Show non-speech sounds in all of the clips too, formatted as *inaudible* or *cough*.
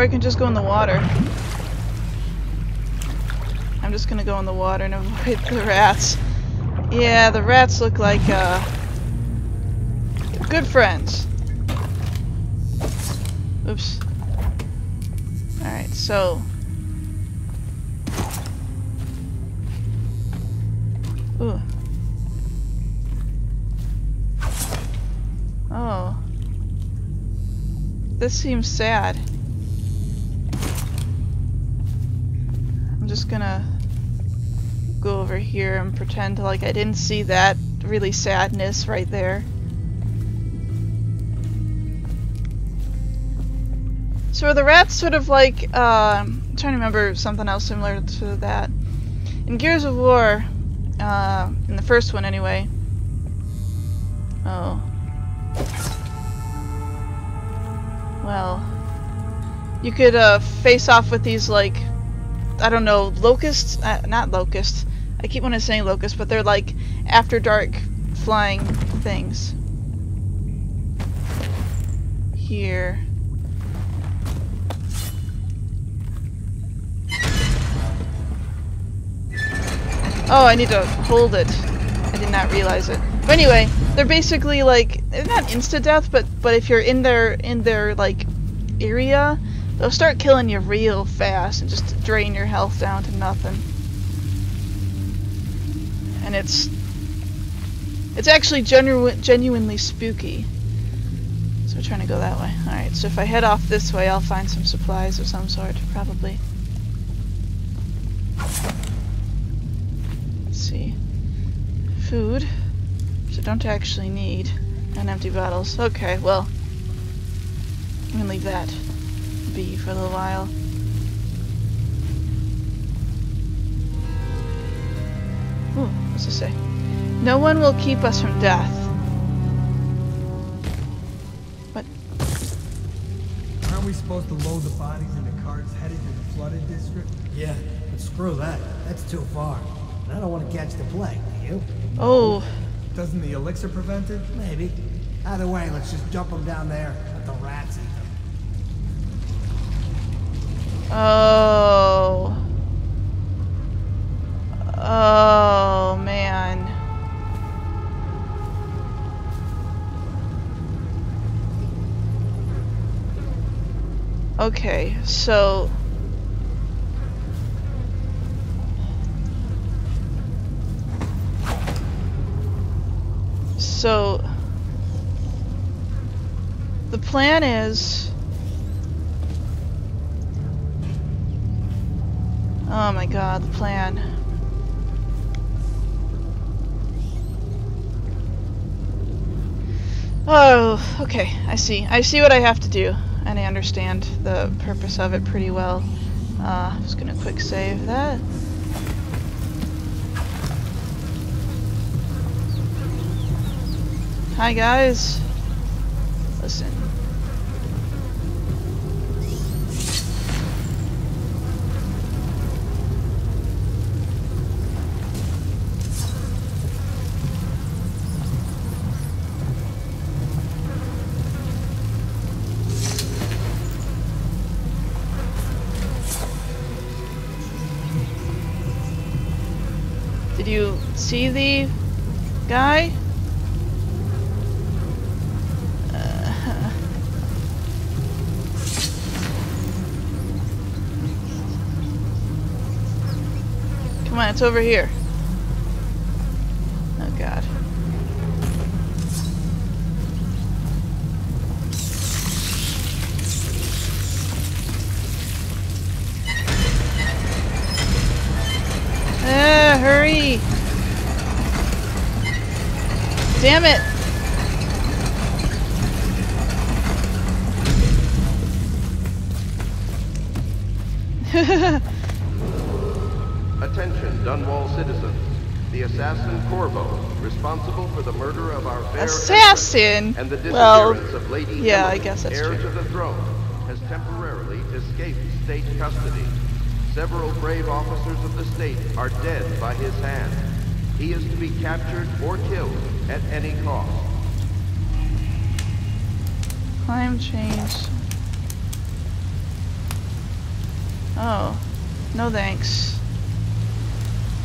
I can just go in the water. I'm just gonna go in the water and avoid the rats. Yeah, the rats look like, uh... Good friends. Oops. Alright, so... Ooh. Oh. This seems sad. Gonna go over here and pretend like I didn't see that really sadness right there. So are the rats sort of like, uh, I'm trying to remember something else similar to that. In Gears of War, uh, in the first one anyway. Oh. Well. You could uh, face off with these like, I don't know, locusts? Uh, not locusts. I keep wanting to say locusts, but they're like after dark flying things. Here. Oh, I need to hold it. I did not realize it. But anyway, they're basically like they're not insta death, but but if you're in their in their like area, they'll start killing you real fast and just drain your health down to nothing. And it's it's actually genu genuinely spooky. So we're trying to go that way. Alright, so if I head off this way, I'll find some supplies of some sort, probably. Let's see. Food. So don't actually need. And empty bottles. Okay, well. I'm gonna leave that be for a little while. Ooh, what's this say? No one will keep us from death. What? Aren't we supposed to load the bodies into carts headed to the flooded district? Yeah, but screw that. That's too far. And I don't want to catch the plague, do you? Oh, Doesn't the elixir prevent it? Maybe. Either way, let's just dump them down there. Let the rats eat them. Oh. Oh, man. Okay, so So the plan is Oh my god, the plan. Oh, okay, I see. I see what I have to do, and I understand the purpose of it pretty well. Uh, just gonna quick save that. Hi guys. Listen. Did you see the guy? Uh, *laughs* Come on, it's over here. Damn it! *laughs* Attention, Dunwall citizens. The assassin Corvo, responsible for the murder of our fair Assassin? And the disappearance Well, of Lady yeah, I Emily, guess that's heir true. to the throne, has temporarily escaped state custody. Several brave officers of the state are dead by his hand. He is to be captured or killed at any cost. Climate change. Oh. No thanks.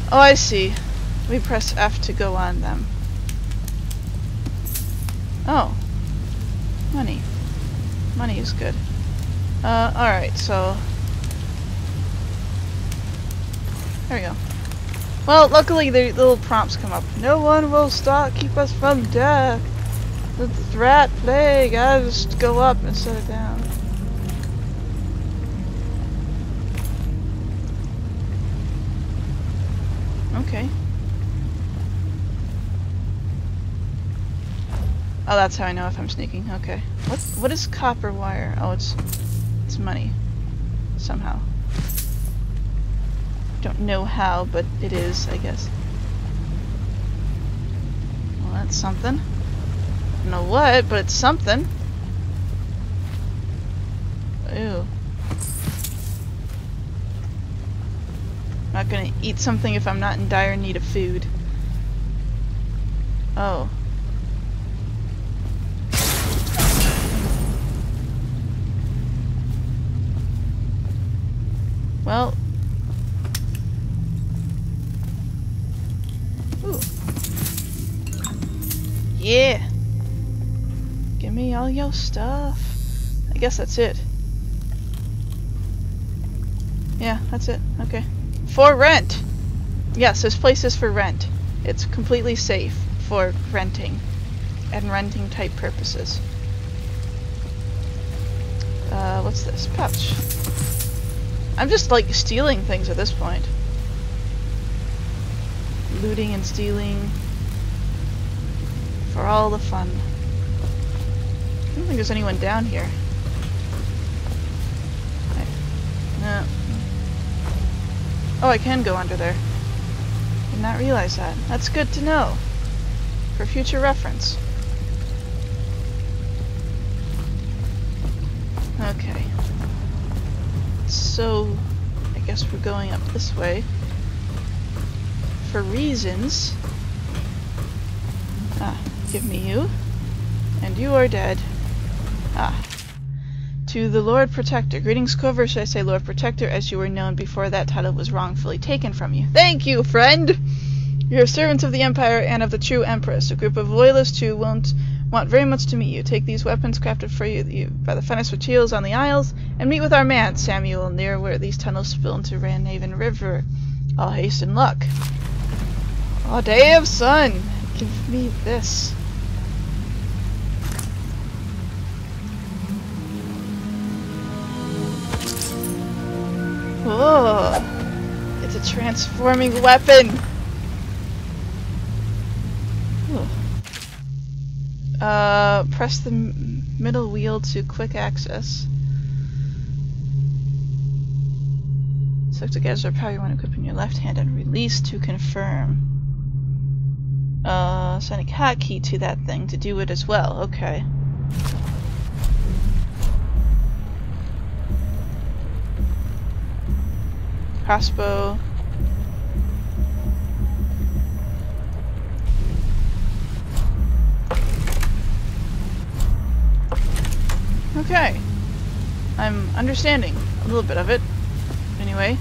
Oh, I see. We press F to go on them. Oh. Money. Money is good. Uh, alright, so... There we go. Well, luckily the little prompts come up. No one will stop, keep us from death. The rat plague, I just go up instead of down. Okay. Oh, that's how I know if I'm sneaking. Okay. What what is copper wire? Oh, it's it's money. Somehow. Don't know how, but it is, I guess. Well, that's something. Don't know what, but it's something. Ew. not gonna eat something if I'm not in dire need of food. Oh. Well. Ooh. Yeah. Give me all your stuff. I guess that's it. Yeah, that's it. Okay. For rent! Yes, this place is for rent. It's completely safe for renting and renting type purposes. Uh, what's this? Pouch. I'm just like stealing things at this point. Looting and stealing for all the fun. I don't think there's anyone down here. No. Oh, I can go under there. Did not realize that. That's good to know. For future reference. Okay. So, I guess we're going up this way. For reasons. Ah, give me you. And you are dead. Ah, to the Lord Protector. Greetings, Corvo. Should I say Lord Protector, as you were known before that title was wrongfully taken from you? Thank you, friend! You're servants of the Empire and of the true Empress, a group of loyalists who won't want very much to meet you. Take these weapons crafted for you, you by the Fenris Chiels on the Isles, and meet with our man, Samuel, near where these tunnels spill into Wrenhaven River. All haste and luck. Oh, day of sun! Give me this. Oh, it's a transforming weapon. Uh, press the middle wheel to quick access. Select the gadget or power you want to equip in your left hand and release to confirm. Uh, send a hotkey to that thing to do it as well. Okay. Crossbow. Okay. I'm understanding a little bit of it. Anyway.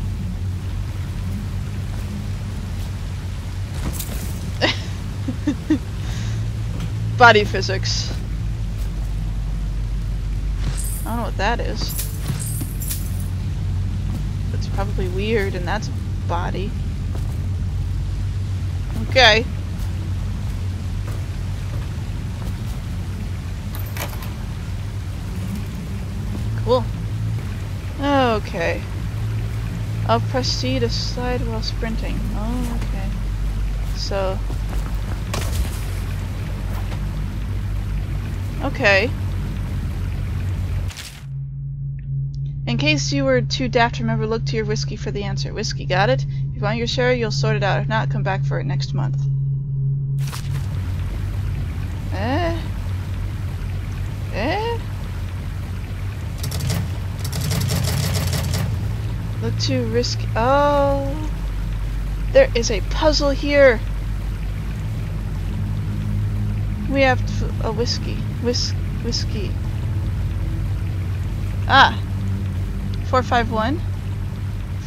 *laughs* Body physics. I don't know what that is probably weird, and that's body. Okay. Cool. Okay. I'll C to slide while sprinting. Oh, okay. So... Okay. Case you were too daft to remember, look to your whiskey for the answer. Whiskey, got it? If you want your share, you'll sort it out. If not, come back for it next month. Eh? Eh? Look too risky. Oh. There is a puzzle here. We have a whiskey. Whis whiskey. Ah. 451.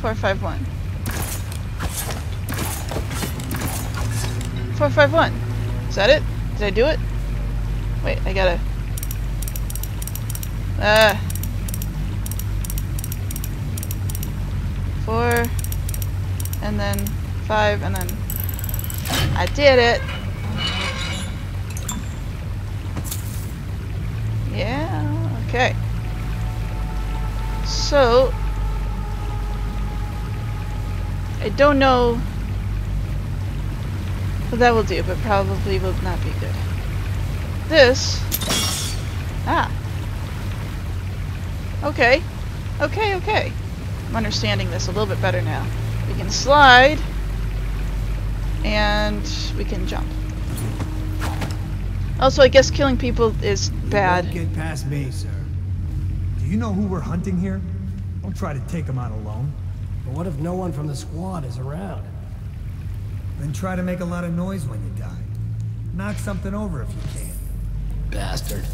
Four five one. Four five one. Is that it? Did I do it? Wait, I gotta. Ah. Four, and then five, and then I did it. Yeah. Okay. So I don't know what that will do, but probably will not be good. This. Ah. Okay. Okay, okay. I'm understanding this a little bit better now. We can slide. And we can jump. Also, I guess killing people is bad. get past me, sir. Do you know who we're hunting here? Don't try to take him out alone. But what if no one from the squad is around? Then try to make a lot of noise when you die. Knock something over if you can. Bastard.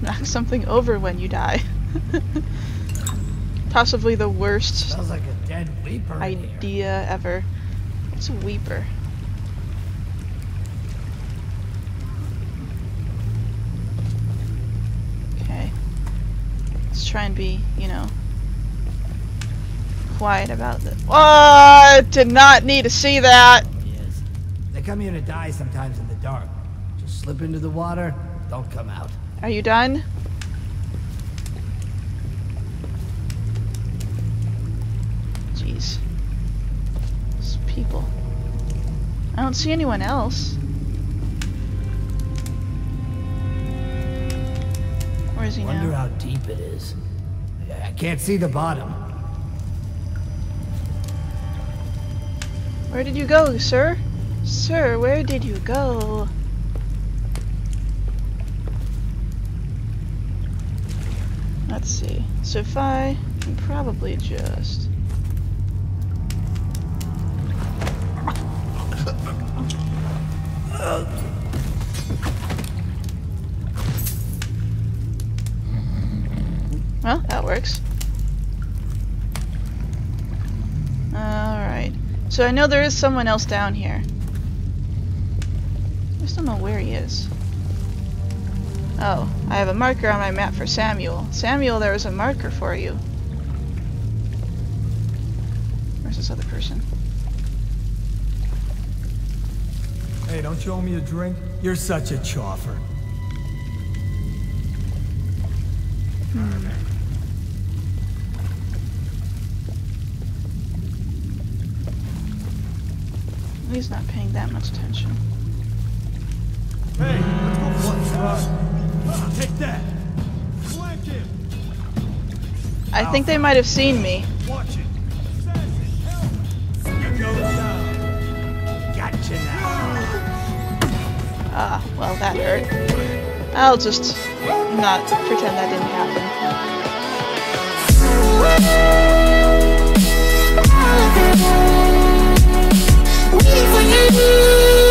Knock something over when you die. *laughs* Possibly the worst like a dead weeper here. idea ever. It's a weeper? Okay. Let's try and be, you know, quiet about this. Oh, I did not need to see that. Yes. They come here to die sometimes in the dark. Just slip into the water, don't come out. Are you done? Jeez. These people. I don't see anyone else. Where is he Wonder now? how deep it is. I I can't see the bottom. Where did you go, sir? Sir, where did you go? Let's see. So if I can probably just... So I know there is someone else down here. I just don't know where he is. Oh, I have a marker on my map for Samuel. Samuel, there is a marker for you. Where's this other person? Hey, don't you owe me a drink? You're such a choffer. Hmm. He's not paying that much attention. Hey, let's go for one. Take that. Flank him. I think they might have seen me. Watch it. You go down. Gotcha now. Ah, well, that hurt. I'll just not pretend that didn't happen. for you.